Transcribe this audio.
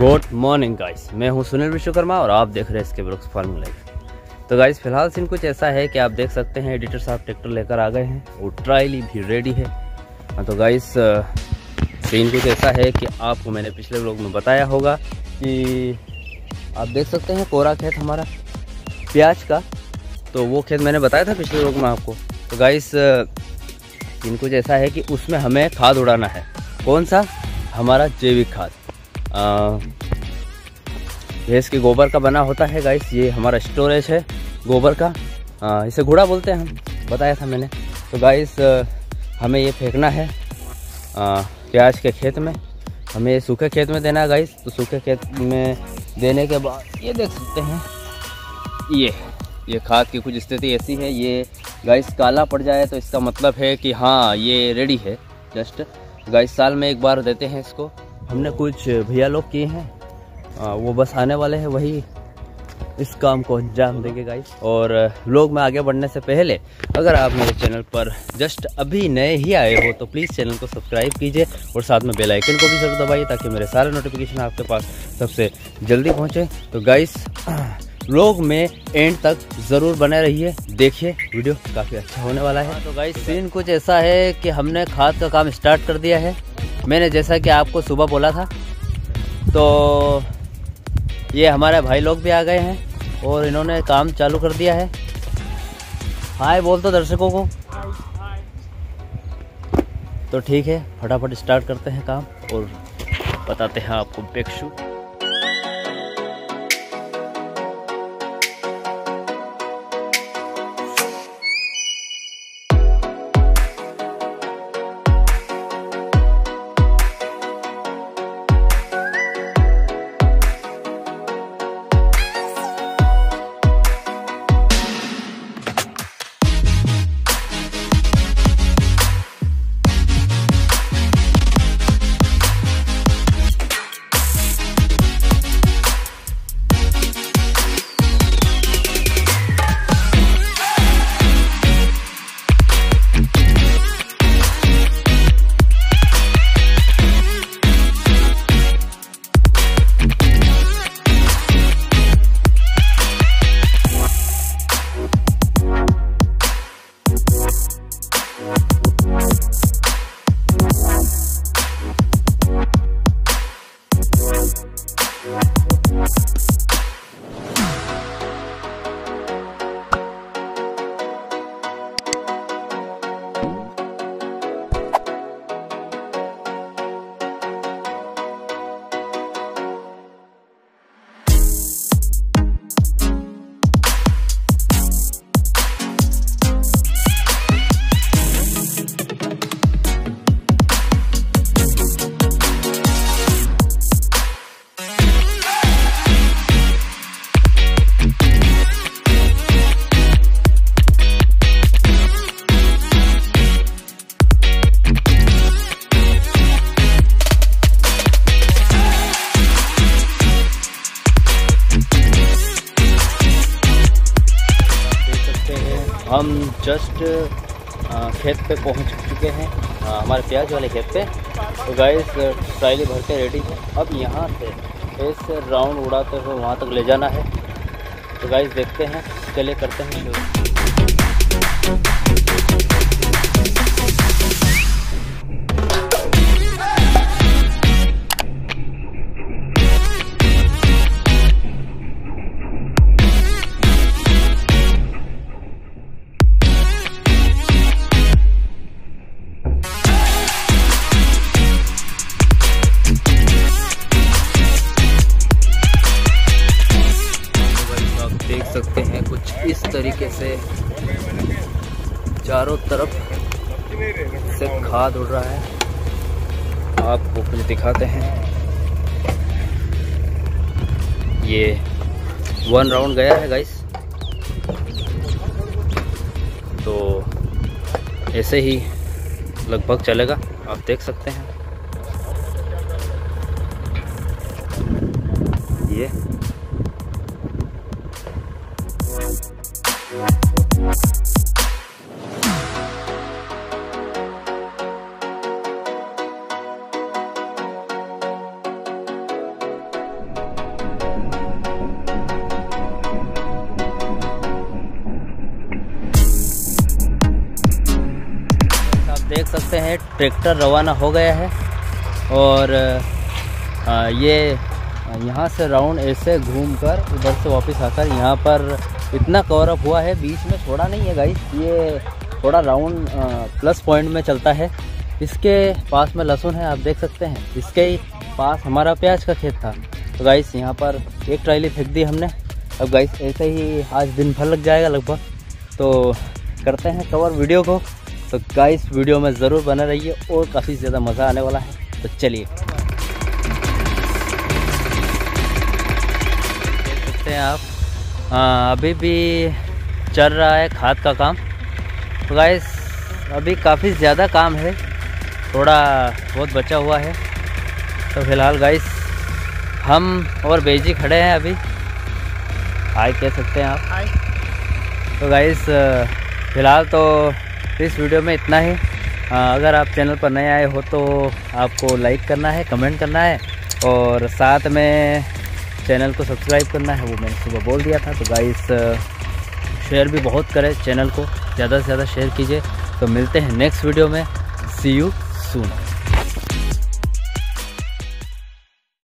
Good morning guys मैं हूँ सुनील विश्वकर्मा और आप देख रहे हैं इसके ब्रुक्स फ़ार्मिंग लाइफ तो गाइस फ़िलहाल सीन कुछ ऐसा है कि आप देख सकते हैं एडिटर साहब ट्रैक्टर लेकर आ गए हैं और ट्रायली भी रेडी है। हाँ, तो गाइस सीन कुछ ऐसा है कि आपको मैंने पिछले लोग में बताया होगा कि आप देख सकते हैं कोरा खेत हमारा प्याज का। तो वो खेत मैंने बताया था पिछले लोग में आपको। तो गाइस सीन कुछ ऐसा है कि उसमें हमें खाद उड़ाना है। कौन सा? हमारा जैविक खाद। भैंस के गोबर का बना होता है गाइस ये हमारा स्टोरेज है गोबर का। आ, इसे घोड़ा बोलते हैं हम बताया था मैंने। तो गाइस हमें ये फेंकना है आ, प्याज के खेत में। हमें सूखे खेत में देना है गाइस तो सूखे खेत में देने के बाद ये देख सकते हैं। ये ये खाद की कुछ स्थिति ऐसी है ये गाइस काला पड़ जाए तो इसका मतलब है कि हाँ ये रेडी है जस्ट गाइस साल में एक बार देते हैं इसको। हमने कुछ भैया लोग किए हैं। वो बस आने वाले हैं, वही इस काम को अंजाम देंगे गाइस और लोग में आगे बढ़ने से पहले, अगर आप मेरे चैनल पर जस्ट अभी नए ही आए हो तो प्लीज़ चैनल को सब्सक्राइब कीजिए और साथ में बेल आइकन को भी ज़रूर दबाइए, ताकि मेरे सारे नोटिफिकेशन आपके पास सबसे जल्दी पहुँचे। तो गाइस लोग में एंड तक ज़रूर बने रहिए, देखिए वीडियो काफ़ी अच्छा होने वाला है। तो गाइस सीन कुछ ऐसा है कि हमने खाद का काम स्टार्ट कर दिया है। मैंने जैसा कि आपको सुबह बोला था तो ये हमारे भाई लोग भी आ गए हैं और इन्होंने काम चालू कर दिया है। हाय, बोल तो दर्शकों को। तो ठीक है, फटाफट स्टार्ट करते हैं काम और बताते हैं आपको बैक हम जस्ट खेत पे पहुँच चुके हैं हमारे प्याज वाले खेत पे। तो गाइस ट्रायली भर के रेडी है। अब यहाँ से इस राउंड उड़ाते हुए वहाँ तक ले जाना है। तो गाइस देखते हैं चले करते हैं। सकते चारों तरफ़ से खाद उड़ रहा है। आपको कुछ दिखाते हैं। ये वन राउंड गया है गाइस तो ऐसे ही लगभग चलेगा। आप देख सकते हैं। ये। हैं ट्रैक्टर रवाना हो गया है और ये, यहाँ से राउंड ऐसे घूम कर उधर से वापस आकर यहाँ पर इतना कवर अप हुआ है, बीच में छोड़ा नहीं है गाइस ये थोड़ा राउंड प्लस पॉइंट में चलता है। इसके पास में लहसुन है, आप देख सकते हैं। इसके पास हमारा प्याज का खेत था। तो गाइस यहाँ पर एक ट्राली फेंक दी हमने। अब गाइस ऐसे ही आज दिन भर लग जाएगा लगभग। तो करते हैं कवर वीडियो को। तो गाइस वीडियो में ज़रूर बने रहिए और काफ़ी ज़्यादा मज़ा आने वाला है। तो चलिए। देख सकते हैं आप। हाँ अभी भी चल रहा है खाद का काम। तो गाइस अभी काफ़ी ज़्यादा काम है। थोड़ा बहुत बचा हुआ है। तो फ़िलहाल गाइस हम और बेजी खड़े हैं अभी। हाय कह सकते हैं आप। हाय तो गाइस फ़िलहाल तो इस वीडियो में इतना ही। अगर आप चैनल पर नए आए हो तो आपको लाइक करना है कमेंट करना है और साथ में चैनल को सब्सक्राइब करना है, वो मैंने सुबह बोल दिया था। तो गाइस शेयर भी बहुत करें चैनल को, ज़्यादा से ज़्यादा शेयर कीजिए। तो मिलते हैं नेक्स्ट वीडियो में। See you soon.